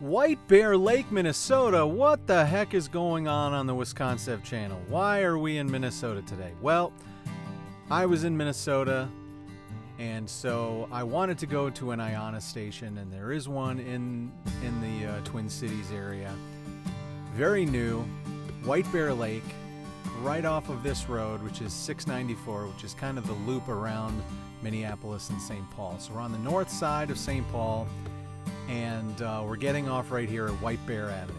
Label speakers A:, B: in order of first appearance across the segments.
A: White Bear Lake, Minnesota. What the heck is going on on the Wisconsin channel? Why are we in Minnesota today? Well, I was in Minnesota and so I wanted to go to an IONNA station and there is one in in the uh, Twin Cities area. Very new, White Bear Lake, right off of this road, which is 694, which is kind of the loop around Minneapolis and St. Paul. So we're on the north side of St. Paul and uh, we're getting off right here at White Bear Avenue.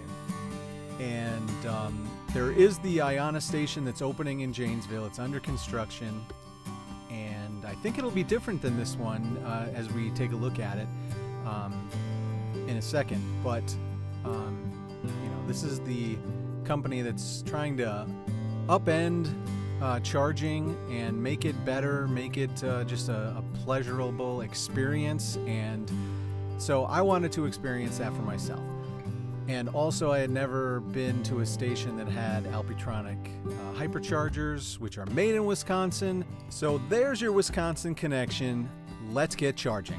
A: And um, there is the IONNA station that's opening in Janesville. It's under construction, and I think it'll be different than this one uh, as we take a look at it um, in a second. But um, you know, this is the company that's trying to upend uh, charging and make it better, make it uh, just a, a pleasurable experience and so I wanted to experience that for myself. And also, I had never been to a station that had Alpitronic uh, hyperchargers, which are made in Wisconsin. So there's your Wisconsin connection. Let's get charging.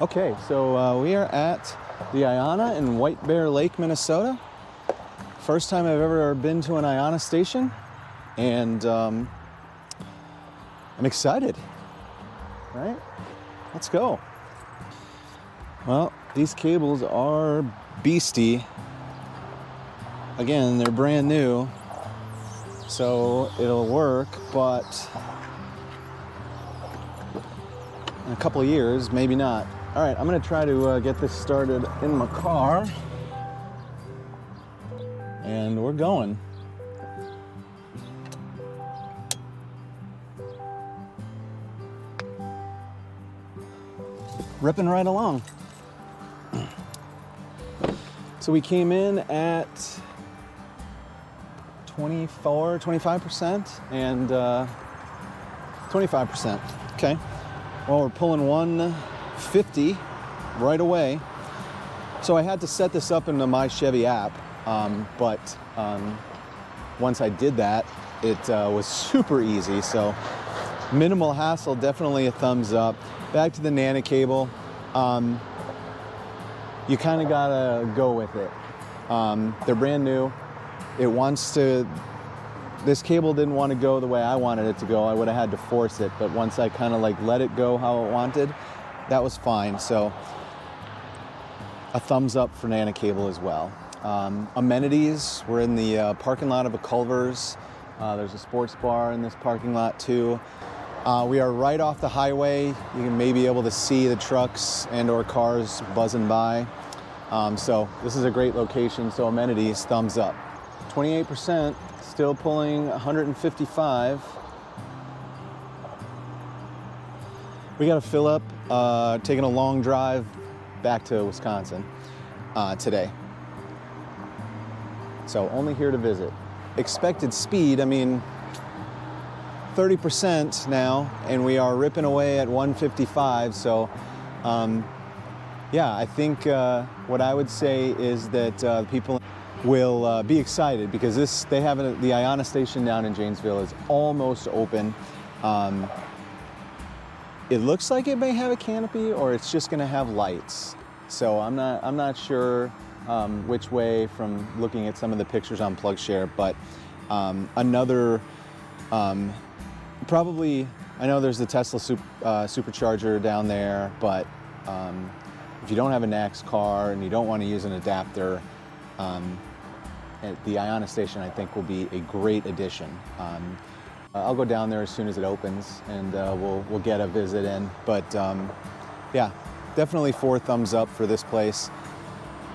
A: Okay, so uh, we are at the IONNA in White Bear Lake, Minnesota. First time I've ever been to an IONNA station, and um, I'm excited. Right? Let's go. Well, these cables are beastie. Again, they're brand new, so it'll work, but in a couple years, maybe not. All right, I'm gonna try to uh, get this started in my car. And we're going. Ripping right along. So we came in at 24, 25%, and uh, 25%. Okay. Well, we're pulling 150 right away. So I had to set this up into my Chevy app, um, but um, once I did that, it uh, was super easy. So minimal hassle, definitely a thumbs up. Back to the Nana cable. Um, you kind of gotta go with it. Um, they're brand new. It wants to, this cable didn't want to go the way I wanted it to go. I would have had to force it, but once I kind of like let it go how it wanted, that was fine. So a thumbs up for Nana Cable as well. Um, amenities, we're in the uh, parking lot of a Culver's. Uh, there's a sports bar in this parking lot too. Uh, we are right off the highway. You can maybe able to see the trucks and or cars buzzing by. Um, so this is a great location, so amenities, thumbs up. 28%, still pulling 155. We got to fill up, uh, taking a long drive back to Wisconsin uh, today. So only here to visit. Expected speed, I mean, 30% now, and we are ripping away at 155. So, um, yeah, I think uh, what I would say is that uh, people will uh, be excited because this they have a, the IONNA station down in Janesville is almost open. Um, it looks like it may have a canopy, or it's just going to have lights. So I'm not I'm not sure um, which way from looking at some of the pictures on PlugShare, but um, another um, probably, I know there's the Tesla super, uh, supercharger down there, but um, if you don't have a NACS car and you don't want to use an adapter, um, the IONNA station I think will be a great addition. Um, I'll go down there as soon as it opens and uh, we'll, we'll get a visit in. But um, yeah, definitely four thumbs up for this place.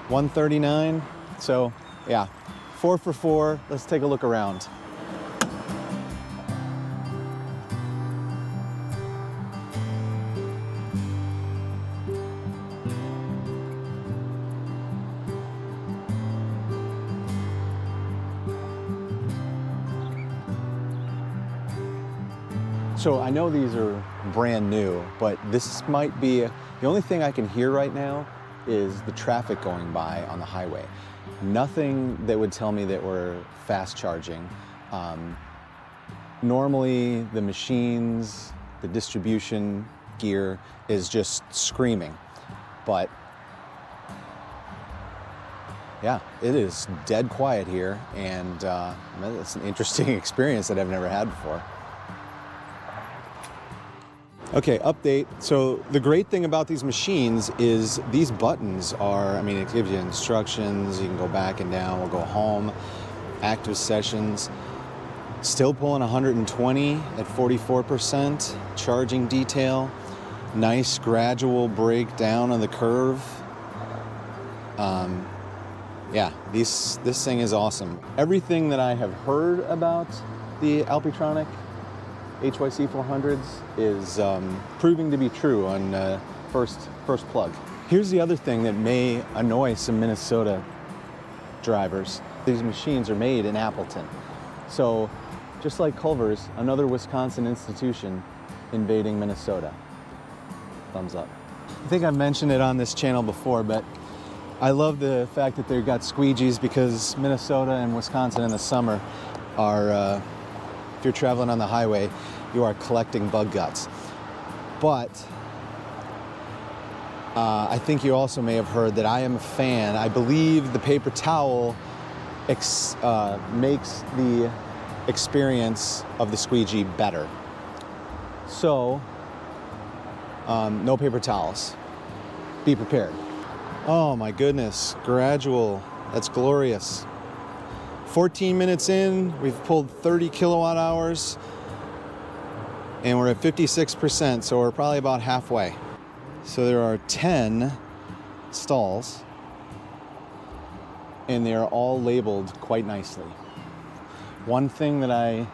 A: 139, so yeah, four for four. Let's take a look around. So I know these are brand new, but this might be, a, the only thing I can hear right now is the traffic going by on the highway. Nothing that would tell me that we're fast charging. Um, normally the machines, the distribution gear is just screaming, but yeah, it is dead quiet here, and uh, it's an interesting experience that I've never had before. Okay, update. So the great thing about these machines is these buttons are, I mean, it gives you instructions. You can go back and down. We'll go home, active sessions. Still pulling 120 at 44%. Charging detail. Nice gradual breakdown on the curve. Um, yeah, these, this thing is awesome. Everything that I have heard about the Alpitronic HYC 400s is um, proving to be true on uh, first, first plug. Here's the other thing that may annoy some Minnesota drivers. These machines are made in Appleton. So just like Culver's, another Wisconsin institution invading Minnesota. Thumbs up. I think I've mentioned it on this channel before, but I love the fact that they've got squeegees because Minnesota and Wisconsin in the summer are uh, you're traveling on the highway, you are collecting bug guts. But uh, I think you also may have heard that I am a fan. I believe the paper towel uh, makes the experience of the squeegee better. So, um, no paper towels. Be prepared. Oh my goodness, gradual. That's glorious. 14 minutes in, we've pulled 30 kilowatt hours and we're at 56%, so we're probably about halfway. So there are 10 stalls and they are all labeled quite nicely. One thing that I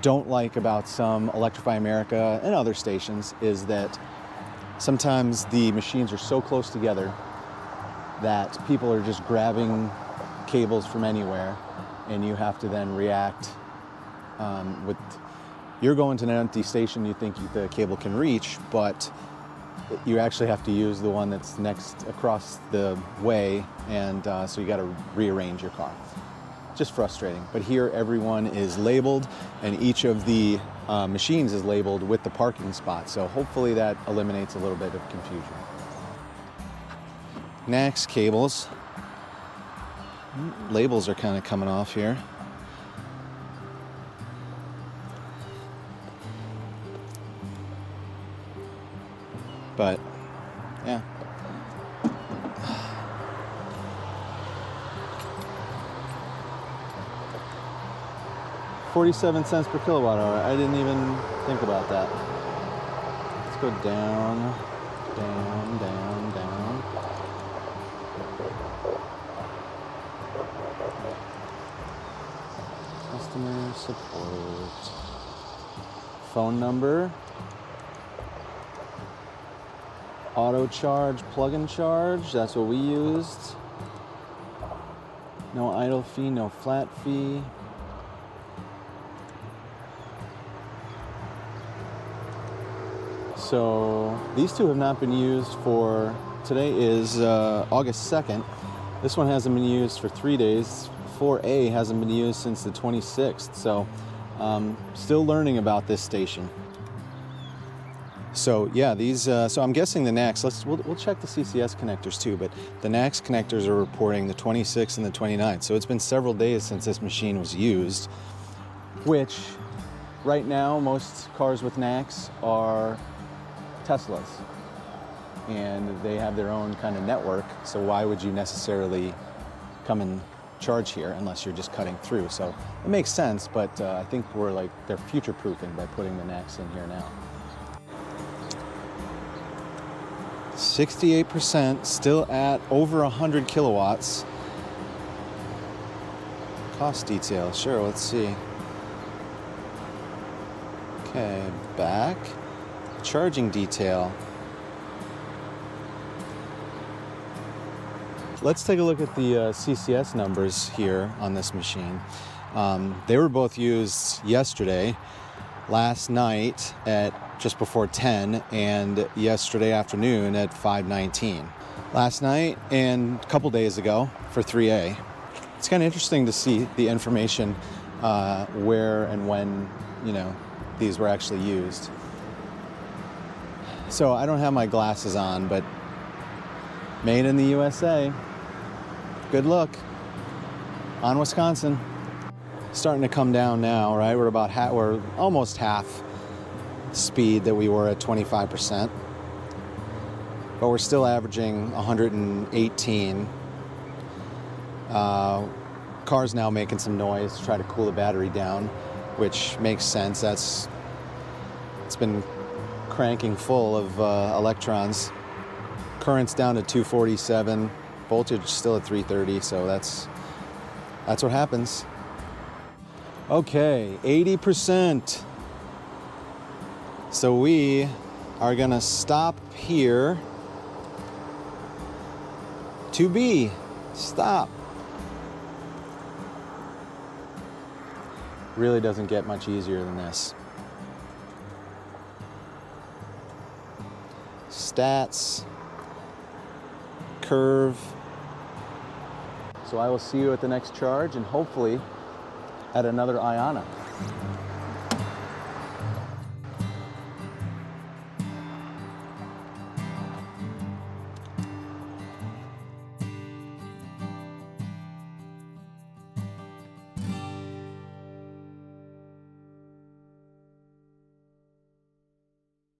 A: don't like about some Electrify America and other stations is that sometimes the machines are so close together that people are just grabbing cables from anywhere and you have to then react um, with you're going to an empty station you think the cable can reach but you actually have to use the one that's next across the way and uh, so you got to rearrange your car. Just frustrating but here everyone is labeled and each of the uh, machines is labeled with the parking spot so hopefully that eliminates a little bit of confusion. Next cables labels are kind of coming off here. But, yeah. Forty-seven cents per kilowatt hour. I didn't even think about that. Let's go down, down, down, down. Support. Phone number. Auto charge, plug and charge. That's what we used. No idle fee, no flat fee. So these two have not been used for, today is uh, August 2nd. This one hasn't been used for three days, 4A hasn't been used since the 26th, so um, still learning about this station. So yeah, these. Uh, so I'm guessing the NACS. Let's we'll, we'll, check the CCS connectors too. But the NACS connectors are reporting the 26th and the 29th. So it's been several days since this machine was used. Which, right now, most cars with NACS are Teslas, and they have their own kind of network. So why would you necessarily come and charge here unless you're just cutting through. So it makes sense, but uh, I think we're like, they're future proofing by putting the NACS in here now. 68%, still at over 100 kilowatts. Cost detail, sure, let's see. Okay, back. Charging detail. Let's take a look at the uh, CCS numbers here on this machine. Um, they were both used yesterday, last night at just before 10, and yesterday afternoon at 5:19. Last night and a couple days ago for 3A. It's kind of interesting to see the information uh, where and when you know these were actually used. So I don't have my glasses on, but made in the USA. good luck on Wisconsin. Starting to come down now, right? We're about half, we're almost half speed that we were at 25%. But we're still averaging 118. Uh, car's now making some noise to try to cool the battery down, which makes sense. That's it's been cranking full of uh, electrons. Current's down to 247, voltage still at 330, so that's that's what happens. Okay, 80%. So we are gonna stop here to B. Stop. Really doesn't get much easier than this. Stats, curve. So I will see you at the next charge and hopefully at another IONNA.